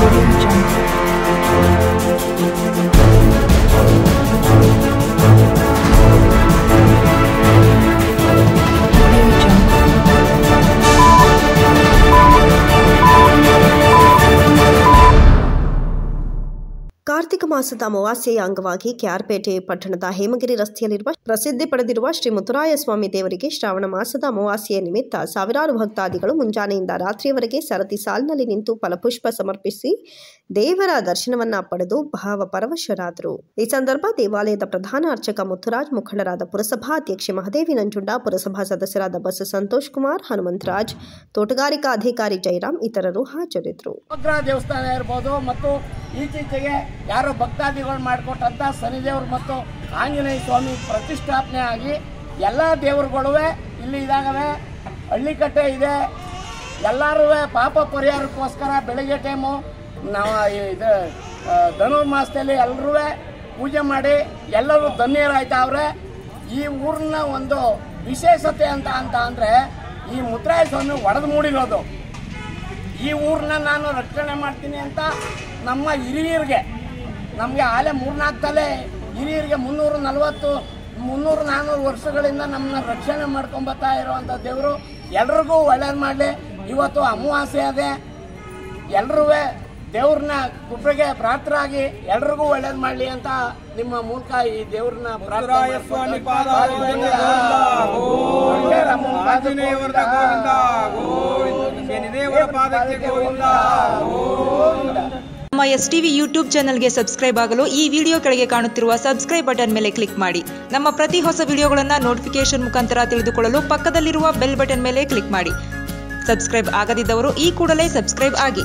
Audio Jungle. Kartika ಮಾಸದ ಅಮಾವಾಸ್ಯೆಯ ಅಂಗವಾಗಿ ಕ್ಯಾರ್ಪೇಟೆ ಪಟ್ಟಣದ ಹೇಮಗಿರಿ ರಸ್ತೆಯಲ್ಲಿರುವ ಪ್ರಸಿದ್ಧಿ ಪಡೆದಿರುವ ಶ್ರೀ ಮುತ್ತುರಾಯ ಸ್ವಾಮಿ ದೇವರಿಗೆ ಶ್ರಾವಣ ಮಾಸದ ಅಮಾವಾಸ್ಯೆಯ ನಿಮಿತ್ತ ಸಾವಿರಾರು ಭಕ್ತಾದಿಗಳು ಮುಂಜಾನೆಯಿಂದ ರಾತ್ರಿಯವರೆಗೆ ಸರತಿ ಸಾಲಿನಲ್ಲಿ ನಿಂತು ಫಲಪುಷ್ಪ ಸಮರ್ಪಿಸಿ ದೇವರ ದರ್ಶನವನ್ನ ಪಡೆದು ಭಾವ ಪರವಶರಾದರು. ಈ ಸಂದರ್ಭ ದೇವಾಲಯದ ಪ್ರಧಾನ ಅರ್ಚಕ ಮುತ್ತುರಾಜ್, ಮುಖಂಡರಾದ ಪುರಸಭಾ ಅಧ್ಯಕ್ಷೆ ಮಹದೇವಿ ನಂಜುಂಡ, ಪುರಸಭಾ ಸದಸ್ಯರಾದ ಬಸ್ ಸಂತೋಷ್ ಕುಮಾರ್, ಹನುಮಂತರಾಜ್, ತೋಟಗಾರಿಕಾ ಅಧಿಕಾರಿ ಜಯರಾಮ್ ಇತರರು ಹಾಜರಿದ್ದರು. ದೇವಸ್ಥಾನ ಇರಬಹುದು ಮತ್ತು ಈಚೀಚೆಗೆ ಯಾರೋ ಭಕ್ತಾದಿಗಳು ಮಾಡಿಕೊಟ್ಟಂತ ಶನಿದೇವರು ಮತ್ತು ಆಂಜನೇಯ ಸ್ವಾಮಿ ಪ್ರತಿಷ್ಠಾಪನೆ ಆಗಿ ಎಲ್ಲ ದೇವರುಗಳು ಇಲ್ಲಿ ಇದಾಗವೆ, ಹಳ್ಳಿಕಟ್ಟೆ ಇದೆ. ಎಲ್ಲರೂ ಪಾಪ ಪರಿಹಾರಕ್ಕೋಸ್ಕರ ಬೆಳಿಗ್ಗೆ ಟೈಮು ನಾವು ಇದು ಧನುರ್ಮಾಸದಲ್ಲಿ ಎಲ್ಲರೂ ಪೂಜೆ ಮಾಡಿ, ಎಲ್ಲರೂ ಧನ್ಯರಾಯ್ತಾವ್ರೆ. ಈ ಊರಿನ ಒಂದು ವಿಶೇಷತೆ ಅಂತ ಅಂತ ಅಂದರೆ ಈ ಮುದ್ರಾಯ ಸ್ವಾಮಿ ಒಡೆದು ಮೂಡಿರೋದು. ಈ ಊರನ್ನ ನಾನು ರಕ್ಷಣೆ ಮಾಡ್ತೀನಿ ಅಂತ ನಮ್ಮ ಹಿರಿಯರಿಗೆ ನಮಗೆ ಆಲೆ ಮೂರ್ನಾಲ್ಕು ತಲೆ ಹಿರಿಯರಿಗೆ ಮುನ್ನೂರು ನಲವತ್ತು ಮುನ್ನೂರು ನಾನ್ನೂರು ವರ್ಷಗಳಿಂದ ನಮ್ಮನ್ನ ರಕ್ಷಣೆ ಮಾಡ್ಕೊಂಬತ್ತಾ ಇರುವಂಥ ದೇವರು. ಎಲ್ರಿಗೂ ಒಳ್ಳೇದು ಮಾಡಲಿ. ಇವತ್ತು ಅಮಾವಾಸ್ಯೆ ಅದೇ. ಎಲ್ರೂ ದೇವ್ರನ್ನ ಕೃಪೆಗೆ ಪ್ರಾರ್ಥರಾಗಿ ಎಲ್ರಿಗೂ ಒಳ್ಳೇದು ಮಾಡಲಿ ಅಂತ ನಿಮ್ಮ ಮೂಲಕ ಈ ದೇವ್ರನ್ನ ಪ್ರಾರ್ಥನೆ ಎಸ್ ಟಿವಿ ಯೂಟ್ಯೂಬ್ ಚಾನಲ್ಗೆ ಸಬ್ಸ್ಕ್ರೈಬ್ ಆಗಲು ಈ ವಿಡಿಯೋ ಕೆಳಗೆ ಕಾಣುತ್ತಿರುವ ಸಬ್ಸ್ಕ್ರೈಬ್ ಬಟನ್ ಮೇಲೆ ಕ್ಲಿಕ್ ಮಾಡಿ. ನಮ್ಮ ಪ್ರತಿ ಹೊಸ ವಿಡಿಯೋಗಳನ್ನು ನೋಟಿಫಿಕೇಶನ್ ಮುಖಾಂತರ ತಿಳಿದುಕೊಳ್ಳಲು ಪಕ್ಕದಲ್ಲಿರುವ ಬೆಲ್ ಬಟನ್ ಮೇಲೆ ಕ್ಲಿಕ್ ಮಾಡಿ. ಸಬ್ಸ್ಕ್ರೈಬ್ ಆಗದಿದ್ದವರು ಈ ಕೂಡಲೇ ಸಬ್ಸ್ಕ್ರೈಬ್ ಆಗಿ.